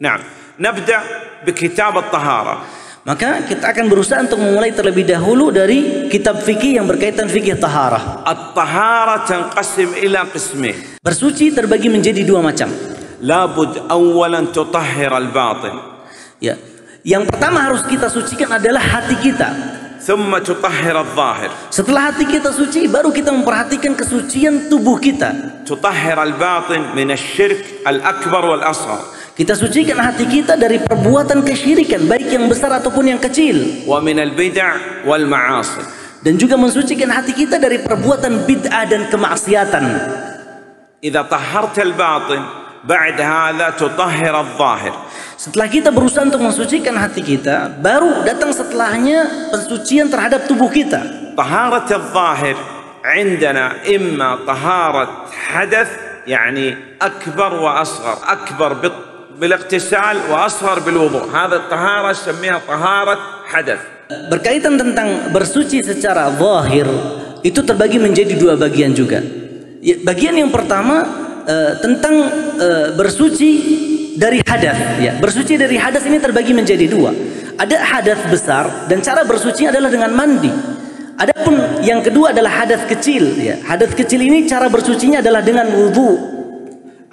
نعم نبدأ بكتاب الطهارة Maka kita akan berusaha untuk memulai terlebih dahulu dari kitab fikih yang berkaitan fikih taharah. الطهارة تنقسم إلى قسمين Bersuci terbagi menjadi dua macam. لابد أولا تطهر الباطن Ya. Yang pertama harus kita sucikan adalah hati kita. ثم تطهر الظاهر Setelah hati kita suci, baru kita memperhatikan kesucian tubuh kita. تطهر الباطن من الشرك الأكبر والأصغر Kita sucikan hati kita dari perbuatan kesyirikan, baik yang besar ataupun yang kecil. ومن البدع والمعاصي Dan juga mensucikan hati kita dari perbuatan bid'ah dan kemaksiatan. إذا طهرت الباطن بعد هذا تطهر الظاهر Setelah kita berusaha untuk mensucikan hati kita, baru datang setelahnya pensucian terhadap tubuh kita. طهارة الظاهر عندنا إما طهارة حدث يعني أكبر وأصغر أكبر بال- بالاغتسال وأصغر بالوضوء هذا الطهارة نسميها طهارة حدث Berkaitan tentang bersuci secara zahir, itu terbagi menjadi dua bagian juga. Ya, bagian yang pertama eh, tentang eh, bersuci dari hadas. Ya, bersuci dari hadas ini terbagi menjadi dua. Ada hadas besar dan cara bersuci adalah dengan mandi. Adapun yang kedua adalah hadas kecil. Ya, hadas kecil ini cara bersucinya adalah dengan wudhu.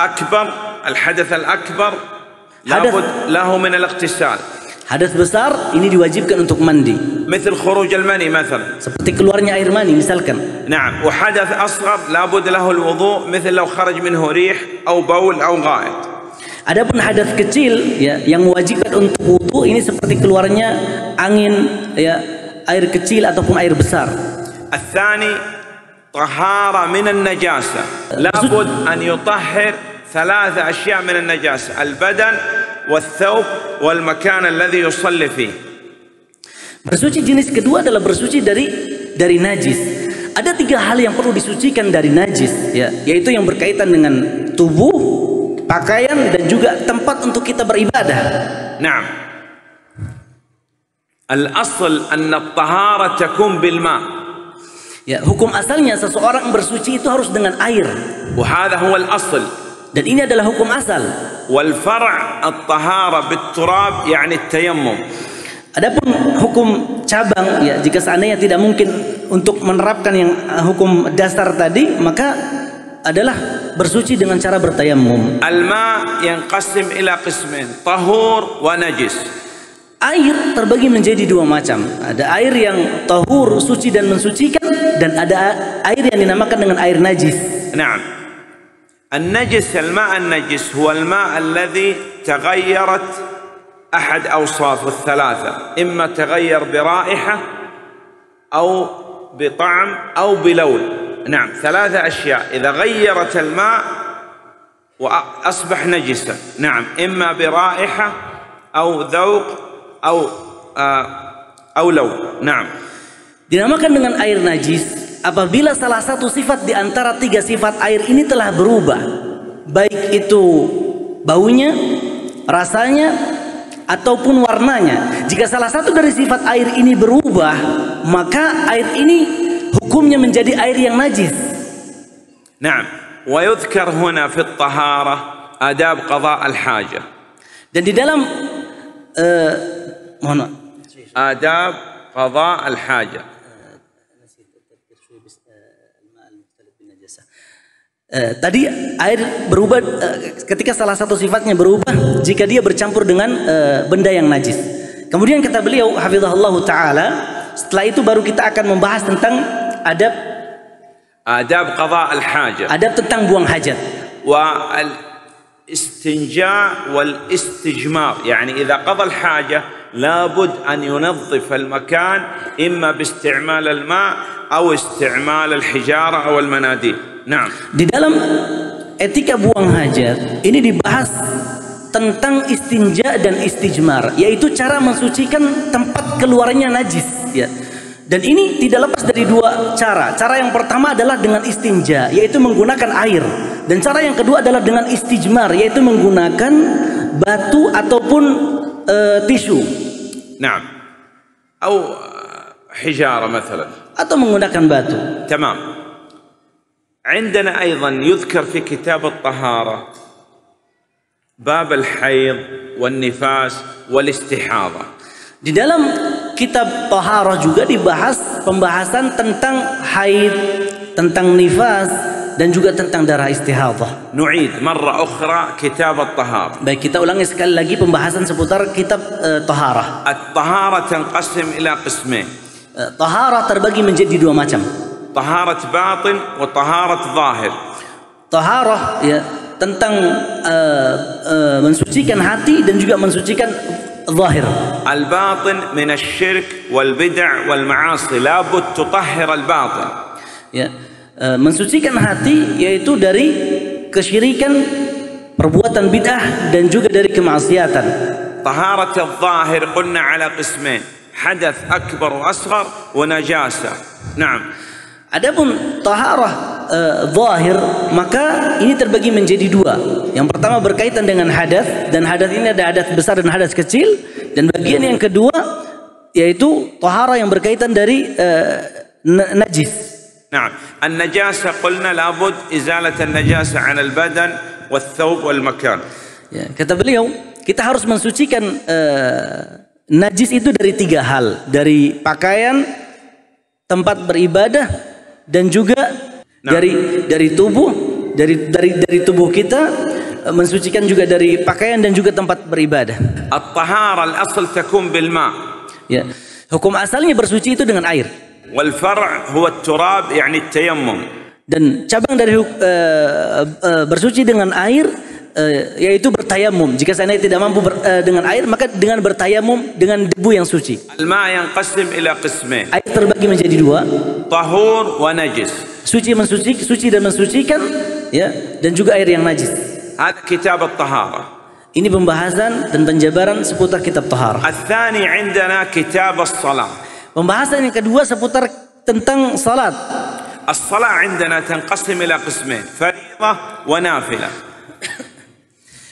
أكبر الحدث الأكبر حدث. Labud lahu min al-iqtisal. Hadas besar ini diwajibkan untuk mandi. Misal khuruj al-mani misal. Seperti keluarnya air mani misalkan. Naam, wa hadas asghar labud lahu al-wudu misal law kharaj minhu rih aw bawl aw ghaid. Adapun hadas kecil ya yang mewajibkan untuk wudu ini seperti keluarnya angin ya air kecil ataupun air besar. Al-thani tahara min an-najasa. Labud an yutahhir ثلاثة أشياء من النجاسة البدن والثوب والمكان الذي يصلي فيه Bersuci jenis kedua adalah bersuci dari dari najis. Ada tiga hal yang perlu disucikan dari najis ya, yaitu yang berkaitan dengan tubuh, pakaian dan juga tempat untuk kita beribadah. نعم الأصل أن الطهارة تكون بالماء Ya, hukum asalnya seseorang bersuci itu harus dengan air. وهذا هو الأصل dan ini adalah hukum asal. Wal far' at-tahara bit-turab yani tayammum. Adapun hukum cabang ya jika seandainya tidak mungkin untuk menerapkan yang eh, hukum dasar tadi maka adalah bersuci dengan cara bertayamum. Alma yang qasim ila qismin, tahur wa najis. air terbagi menjadi dua macam. Ada air yang tahur, suci dan mensucikan dan ada air yang dinamakan dengan air najis. Naam. النجس الماء النجس هو الماء الذي تغيرت أحد أوصافه الثلاثة إما تغير برائحة أو بطعم أو بلون. نعم ثلاثة أشياء. إذا غيرت الماء وأصبح نجسا. نعم إما برائحة أو ذوق أو آه أو لون. نعم. Dinamakan dengan air najis. apabila salah satu sifat di antara tiga sifat air ini telah berubah baik itu baunya rasanya ataupun warnanya jika salah satu dari sifat air ini berubah maka air ini hukumnya menjadi air yang najis nah wa yudhkar huna fi at-taharah adab al-haja. dan di dalam uh, mohon adab qada al-haja. Eh, tadi air berubah eh, ketika salah satu sifatnya berubah jika dia bercampur dengan eh, benda yang najis. Kemudian kata beliau hafizahullah taala, setelah itu baru kita akan membahas tentang adab adab qada al-hajah. Adab tentang buang hajat. Wa والاستنجاء والاستجمار يعني إذا قضى الحاجة لابد أن ينظف المكان إما باستعمال الماء أو استعمال الحجارة أو المناديل نعم Di dalam etika buang hajat ini dibahas tentang istinja dan istijmar, yaitu cara mensucikan tempat keluarnya najis. Ya. Dan ini tidak lepas dari dua cara. Cara yang pertama adalah dengan istinja, yaitu menggunakan air. Dan cara yang kedua adalah dengan istijmar, yaitu menggunakan batu ataupun eh, tisu نعم أو حجارة مثلا atau menggunakan batu. تمام عندنا أيضا يذكر في كتاب الطهارة باب الحيض والنفاس والاستحاضة Di dalam kitab Taharah juga dibahas pembahasan tentang haid, tentang nifas, dan juga tentang darah istihadhah. Nu'id marra ukhra kitab at-tahar. Baik, kita ulangi sekali lagi pembahasan seputar kitab eh, uh, taharah. At-taharah tanqasim ila qismain. Uh, eh, taharah terbagi menjadi dua macam. Taharat batin wa taharat zahir. Taharah ya tentang uh, uh, mensucikan hati dan juga mensucikan zahir. الباطن من الشرك والبدع والمعاصي لابد تطهر الباطن Ya, eh, mensucikan hati yaitu dari kesyirikan, perbuatan bid'ah dan juga dari kemaksiatan. طهارة الظاهر قلنا على قسمين حدث أكبر وأصغر ونجاسة نعم Adapun taharah eh, zahir maka ini terbagi menjadi dua. Yang pertama berkaitan dengan hadas dan hadas ini ada hadas besar dan hadas kecil dan bagian yang kedua yaitu taharah yang berkaitan dari eh, na- najis. نعم النجاسة قلنا لابد إزالة النجاسة عن البدن والثوب والمكان Ya, kata beliau, kita harus mensucikan eh, najis itu dari tiga hal, dari pakaian, tempat beribadah, dan juga Nah. Dari dari tubuh, dari dari dari tubuh kita eh, mensucikan juga dari pakaian dan juga tempat beribadah. At-tahara al-asl takun bil ma. Ya. Hukum asalnya bersuci itu dengan air. Wal far' huwa at-turab yani at-tayammum. Dan cabang dari uh, uh, bersuci dengan air uh, yaitu bertayamum. Jika saya tidak mampu ber, uh, dengan air, maka dengan bertayamum dengan debu yang suci. Al-ma' yang yanqasim ila qismain. Air terbagi menjadi dua. Tahur wa najis suci mensuci, suci dan mensucikan, ya, dan juga air yang najis. هذا كتاب الطهارة Ini pembahasan dan penjabaran seputar kitab taharah. الثاني عندنا كتاب الصلاة Pembahasan yang kedua seputar tentang salat. الصلاة عندنا تنقسم إلى قسمين فريضة ونافلة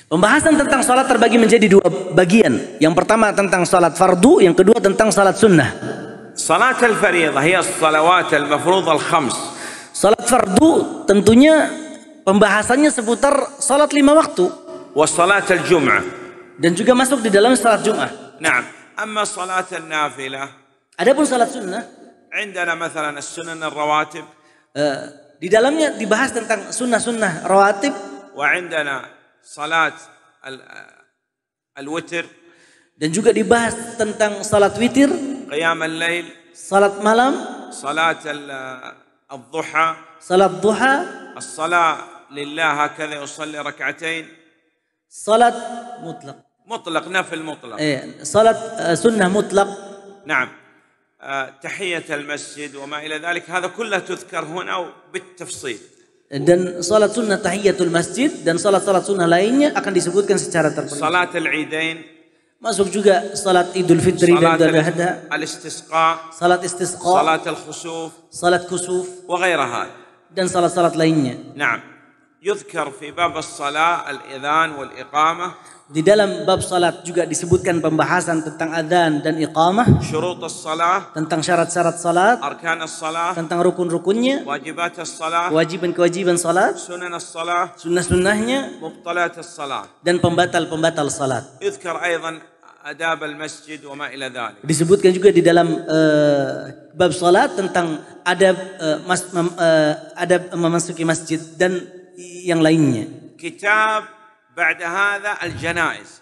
Pembahasan tentang salat terbagi menjadi dua bagian. Yang pertama tentang salat fardu, yang kedua tentang salat sunnah. صلاة الفريضة هي الصلوات المفروضة الخمس Salat fardu tentunya pembahasannya seputar salat lima waktu. Wasalat al-jum'ah. Dan juga masuk di dalam salat Jum'ah. Nah, Amma salat al-nafilah. Adapun salat sunnah. Indana mathalan as-sunan Rawatib. Uh, eh, di dalamnya dibahas tentang sunnah-sunnah rawatib. Wa indana salat eh, al-witr. Dan juga dibahas tentang salat witir. Qiyam al-lail. Salat malam. Salat al eh, الضحى. صلاة الضحى. الصلاة لله هكذا يصلي ركعتين. صلاة مطلق. مطلق نفل مطلق. إيه صلاة آه، سنة مطلق. نعم. آه، تحية المسجد وما إلى ذلك. هذا كله تذكر هنا بالتفصيل. dan صلاة سنة تحية المسجد. dan صلاة صلاة سنة lainnya akan disebutkan secara terpisah. Salat al-idain Masuk juga salat Idul Fitri dan صلاة Idul Adha, الاستسقاء salat istisqa, صلاة الخسوف salat kusuf وغير هذا dan salat-salat lainnya. نعم يذكر في باب الصلاة الإذان والإقامة Di dalam bab salat juga disebutkan pembahasan tentang adzan dan iqamah, شروط الصلاة tentang syarat-syarat salat, أركان الصلاة tentang rukun-rukunnya, واجبات الصلاة kewajiban-kewajiban salat, سنن الصلاة sunnah-sunnahnya, مبطلات الصلاة dan pembatal-pembatal salat. يذكر adab al-masjid wa ma ila dhalik. Disebutkan juga di dalam uh, bab salat tentang adab uh, mas, mem, uh, adab memasuki masjid dan yang lainnya. Kitab ba'da hadha al-janaiz.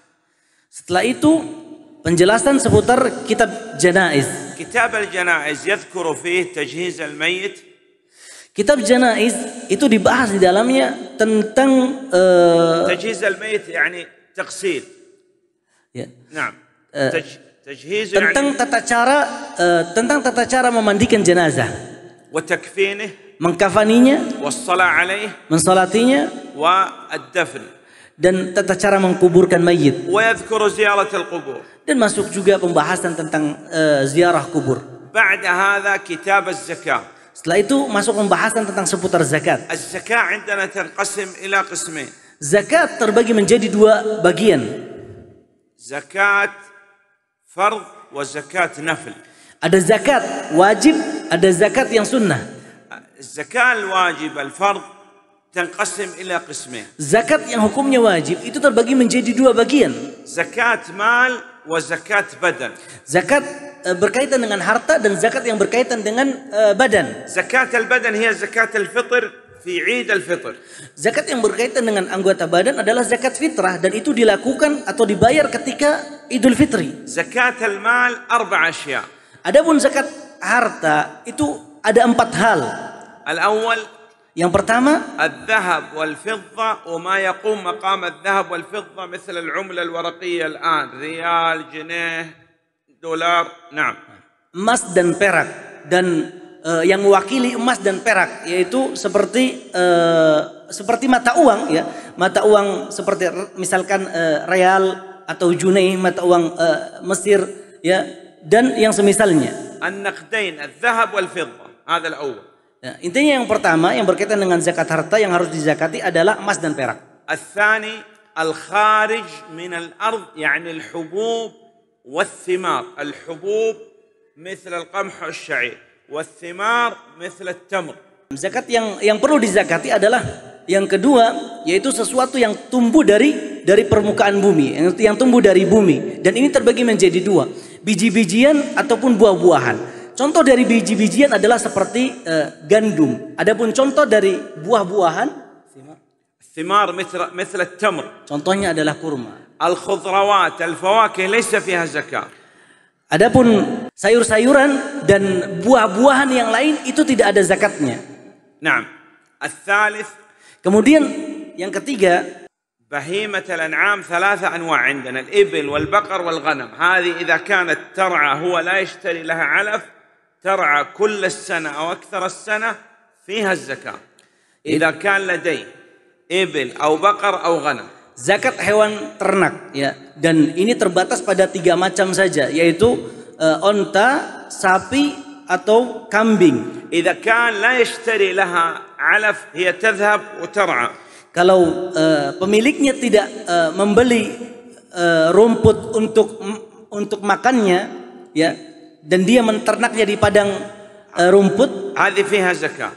Setelah itu penjelasan seputar kitab janaiz. Kitab al-janaiz yadhkuru fihi tajhiz al-mayyit Kitab Janaiz itu dibahas di dalamnya tentang uh, tajhiz al-mayyit yani taqsil Ya. Nah, uh, tentang tata cara uh, tentang tata cara memandikan jenazah. Mengkafaninya, mensolatinya, dan tata cara mengkuburkan mayit. Dan masuk juga pembahasan tentang uh, ziarah kubur. Setelah itu masuk pembahasan tentang seputar zakat. Zakat terbagi menjadi dua bagian zakat farz wa zakat nafil. Ada zakat wajib, ada zakat yang sunnah. Zakat wajib al-fard tanqasim ila qismain. Zakat yang hukumnya wajib itu terbagi menjadi dua bagian. Zakat mal wa zakat badan. Zakat eh, berkaitan dengan harta dan zakat yang berkaitan dengan eh, badan. Zakat al-badan hiya zakat al-fitr في عيد الفطر Zakat yang berkaitan dengan anggota badan adalah zakat fitrah dan itu dilakukan atau dibayar ketika Idul Fitri. زكاة المال أربع أشياء Adapun zakat harta itu ada empat hal. الأول Yang pertama الذهب والفضة وما يقوم مقام الذهب والفضة مثل العملة الورقية الآن ريال جنيه دولار نعم emas dan perak dan eh, yang mewakili emas dan perak yaitu seperti eh, seperti mata uang ya mata uang seperti r- misalkan eh, real atau junai mata uang eh, Mesir ya dan yang semisalnya النقدين الذهب والفضة هذا الأول Ya, intinya yang pertama yang berkaitan dengan zakat harta yang harus dizakati adalah emas dan perak الثاني الخارج من الأرض يعني الحبوب والثمار الحبوب مثل القمح والشعير والثمار مثل التمر Zakat yang yang perlu dizakati adalah yang kedua yaitu sesuatu yang tumbuh dari dari permukaan bumi, yang, yang tumbuh dari bumi dan ini terbagi menjadi dua, biji-bijian ataupun buah-buahan. Contoh dari biji-bijian adalah seperti eh, gandum. Adapun contoh dari buah-buahan الثمار مثل مثل التمر contohnya adalah kurma. الخضروات الفواكه ليس فيها زكاة Adapun sayur-sayuran dan buah-buahan yang lain itu tidak ada zakatnya. نعم الثالث Kemudian yang ketiga بهيمة الأنعام ثلاثة أنواع عندنا الإبل والبقر والغنم هذه إذا كانت ترعى هو لا يشتري لها علف ترعى كل السنة أو أكثر السنة فيها الزكاة إذا كان لديه إبل أو بقر أو غنم zakat hewan ternak ya dan ini terbatas pada tiga macam saja yaitu eh, onta, sapi atau kambing. إذا كان لا يشتري لها علف هي تذهب وترعى Kalau eh, pemiliknya tidak eh, membeli eh, rumput untuk untuk makannya ya dan dia menternaknya di padang eh, rumput هذه فيها زكاة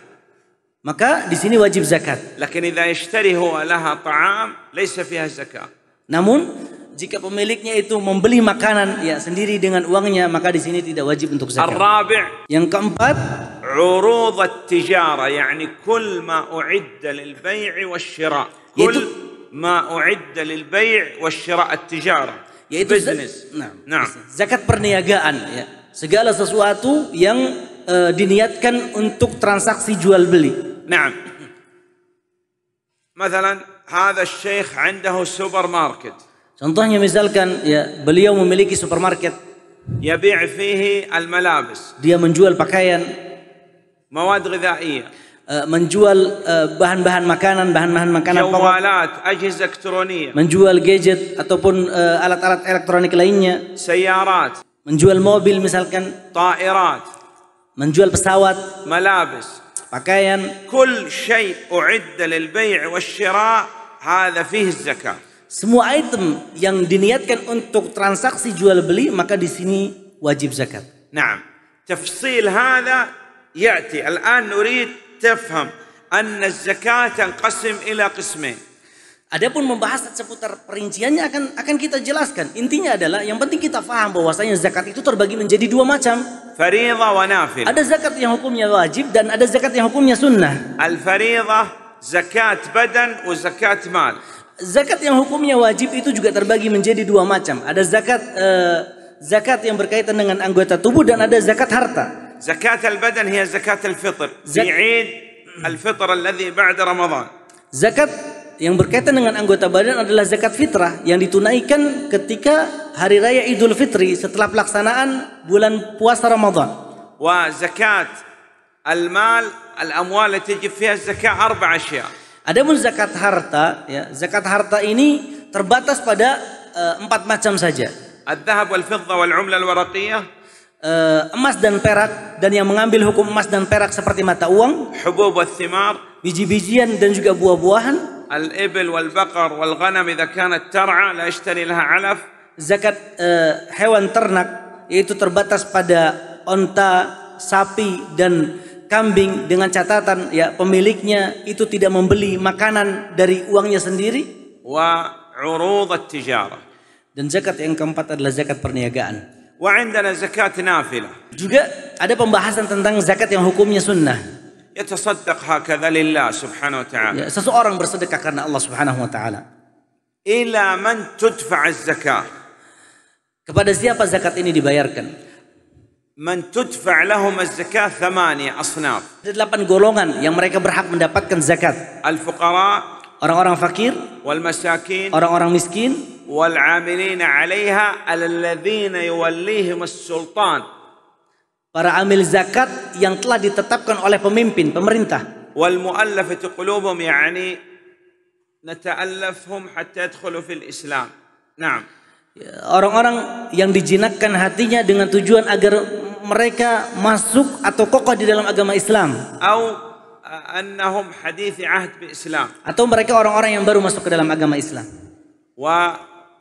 maka di sini wajib zakat. Lakin idza yashtarihu laha ta'am laysa fiha zakat. Namun jika pemiliknya itu membeli makanan ya sendiri dengan uangnya maka di sini tidak wajib untuk zakat. Ar-rabi' yang keempat urud at-tijara yani kull ma u'idda lil bai' wasyira. Kull ma u'idda lil bai' wasyira at-tijara. Yaitu business. Nah, nah. Zakat perniagaan ya. Segala sesuatu yang uh, diniatkan untuk transaksi jual beli. نعم مثلا هذا الشيخ عنده سوبر ماركت contohnya misalkan ya beliau memiliki supermarket يبيع فيه الملابس dia menjual pakaian مواد غذائية eh, menjual eh, bahan-bahan makanan bahan-bahan makanan جوالات أجهزة إلكترونية menjual gadget ataupun eh, alat-alat elektronik lainnya سيارات menjual mobil misalkan طائرات menjual pesawat ملابس pakaian كل شيء أعد للبيع والشراء هذا فيه الزكاة semua item yang diniatkan untuk transaksi jual beli maka di sini wajib zakat نعم تفصيل هذا يأتي الآن نريد تفهم أن الزكاة تنقسم إلى قسمين Adapun membahas seputar perinciannya akan akan kita jelaskan. Intinya adalah yang penting kita paham bahwasanya zakat itu terbagi menjadi dua macam. Faridah wa nafil. Ada zakat yang hukumnya wajib dan ada zakat yang hukumnya sunnah. Al faridah zakat badan wa zakat mal. Zakat yang hukumnya wajib itu juga terbagi menjadi dua macam. Ada zakat uh, zakat yang berkaitan dengan anggota tubuh dan ada zakat harta. Zakat al badan hiya zakat al fitr. Zak... Fi Eid al fitr alladhi ba'da Ramadan. Zakat yang berkaitan dengan anggota badan adalah zakat fitrah yang ditunaikan ketika hari raya Idul Fitri setelah pelaksanaan bulan puasa Ramadan. Wa zakat al-mal al-amwal tajib fiha zakat empat asya. Adapun zakat harta ya, zakat harta ini terbatas pada uh, empat macam saja. Al-dhahab wal fidda wal umla al-waraqiyah Eh, emas dan perak dan yang mengambil hukum emas dan perak seperti mata uang hubub thimar. biji-bijian dan juga buah-buahan. Al-ibil wal baqar wal ghanam idza kanat tar'a la yashtari laha 'alaf. Zakat uh, hewan ternak yaitu terbatas pada onta sapi dan kambing dengan catatan ya pemiliknya itu tidak membeli makanan dari uangnya sendiri. Wa tijarah. Dan zakat yang keempat adalah zakat perniagaan. وعندنا زكاة نافلة Juga ada pembahasan tentang zakat yang hukumnya sunnah. يتصدق هكذا لله سبحانه وتعالى Ya, seseorang bersedekah karena Allah Subhanahu wa taala. إلى من تدفع الزكاة Kepada siapa zakat ini dibayarkan? من تدفع لهم الزكاة ثمانية أصناف Ada delapan golongan yang mereka berhak mendapatkan zakat. الفقراء Orang-orang fakir, والمساكين orang-orang miskin, والعاملين عليها على الذين يوليهم السلطان para amil zakat yang telah ditetapkan oleh pemimpin, pemerintah. والمؤلفة قلوبهم يعني نتألفهم حتى يدخلوا في الإسلام نعم Ya, Orang-orang yang dijinakkan hatinya dengan tujuan agar mereka masuk atau kokoh di dalam agama Islam. أو أنهم حديث عهد بإسلام Atau mereka orang-orang yang baru masuk ke dalam agama Islam.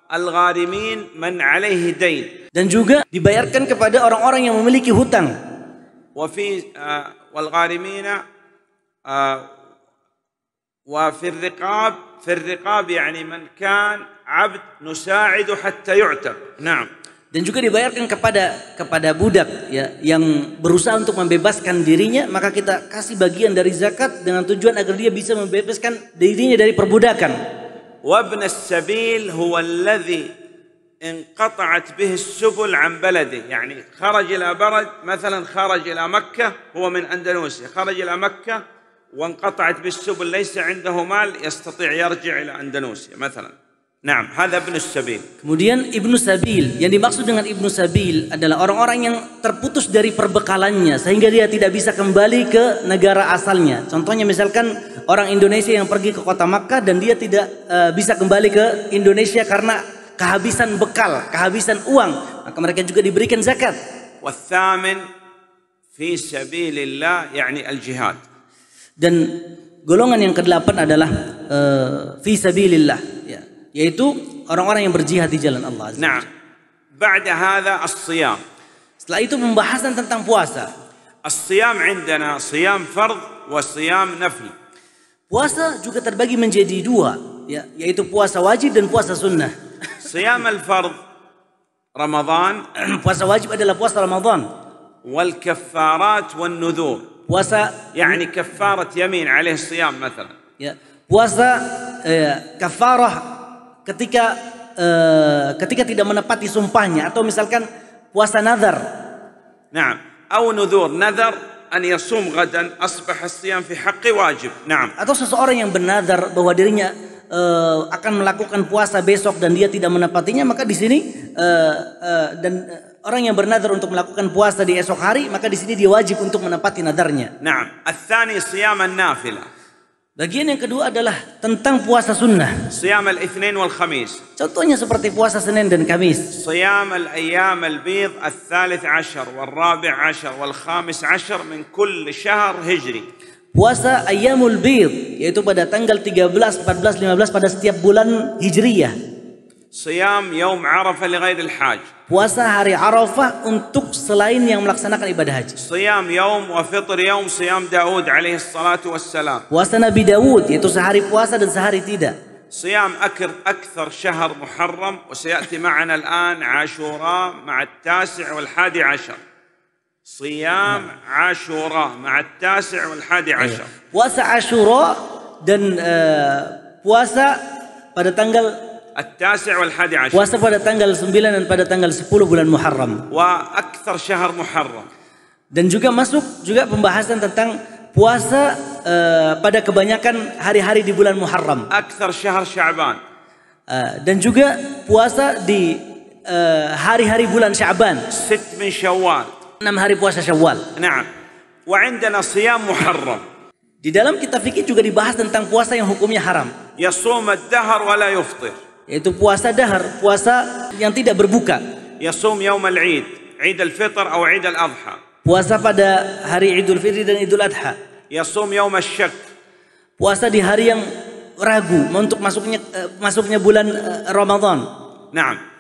al-gharimin man alaihi dain. Dan juga dibayarkan kepada orang-orang yang memiliki hutang. Wa fi uh, wal uh, wa fi riqab fi riqab yani man kan abd nusa'idu hatta na'am. Dan juga dibayarkan kepada kepada budak ya yang berusaha untuk membebaskan dirinya maka kita kasih bagian dari zakat dengan tujuan agar dia bisa membebaskan dirinya dari perbudakan. وابن السبيل هو الذي انقطعت به السبل عن بلده. يعني خرج إلى بلد مثلا خرج إلى مكة هو من أندونيسيا خرج إلى مكة وانقطعت به السبل ليس عنده مال يستطيع يرجع إلى أندونيسيا مثلا. Nah, hadha ibnu sabil. Kemudian ibnu sabil, yang dimaksud dengan ibnu sabil adalah orang-orang yang terputus dari perbekalannya sehingga dia tidak bisa kembali ke negara asalnya. Contohnya misalkan orang Indonesia yang pergi ke kota Makkah dan dia tidak uh, bisa kembali ke Indonesia karena kehabisan bekal, kehabisan uang, maka mereka juga diberikan zakat. Wathamin fi sabilillah yani al-jihad. Dan golongan yang kedelapan adalah uh, fi sabilillah yaitu orang-orang yang berjihad di jalan Allah. نعم بعد هذا الصيام Setelah itu pembahasan tentang puasa. الصيام عندنا صيام فرض وصيام نفل Puasa juga terbagi menjadi dua, ya, yaitu puasa wajib dan puasa sunnah. صيام الفرض رمضان puasa wajib adalah puasa Ramadan. والكفارات والنذور Puasa يعني كفارة يمين عليه الصيام مثلا ya, puasa eh, kafarah ketika eh, ketika tidak menepati sumpahnya atau misalkan puasa nazar. Naam, au nuzur nazar an yasum gadan asbah as-siyam fi haqqi wajib. Naam. Atau seseorang yang bernazar bahwa dirinya uh, akan melakukan puasa besok dan dia tidak menepatinya maka di sini uh, uh, dan orang yang bernazar untuk melakukan puasa di esok hari maka di sini dia wajib untuk menepati nadarnya. Naam. Ats-tsani siyam an-nafilah. Bagian yang kedua adalah tentang puasa sunnah. Siam al Ithnin wal Khamis. Contohnya seperti puasa Senin dan Kamis. Siam al Ayam al Bid al Thalith Ashar wal Rabi Ashar wal Khamis Ashar min kull Shahr Hijri. Puasa Ayamul Bid yaitu pada tanggal 13, 14, 15 pada setiap bulan Hijriyah. صيام يوم عرفة لغير الحاج. Puasa hari Arafah untuk selain yang melaksanakan ibadah haji. صيام يوم وفطر يوم صيام داود عليه الصلاة والسلام. Puasa Nabi Dawud yaitu sehari puasa dan sehari tidak. صيام أكر أكثر شهر محرم وسيأتي معنا الآن عاشوراء مع التاسع والحادي عشر. صيام عاشوراء مع التاسع والحادي عشر. Puasa Ashura dan eh, puasa pada tanggal التاسع والحادي عشر puasa pada tanggal 9 dan pada tanggal 10 bulan Muharram. وأكثر شهر محرم Dan juga masuk juga pembahasan tentang puasa eh, pada kebanyakan hari-hari di bulan Muharram. أكثر شهر شعبان Eh, dan juga puasa di eh, hari-hari bulan Syaban, ست من شوال enam hari puasa Syawal. نعم وعندنا صيام محرم Di dalam kitab fikih juga dibahas tentang puasa yang hukumnya haram, يصوم الدهر ولا يفطر yaitu puasa dahar, puasa yang tidak berbuka. Yasum yaum al-Eid, Eid al-Fitr atau Eid al-Adha. Puasa pada hari Idul Fitri dan Idul Adha. Yasum yaum asy-Syakk. Puasa di hari yang ragu untuk masuknya eh, masuknya bulan eh, Ramadan. Naam.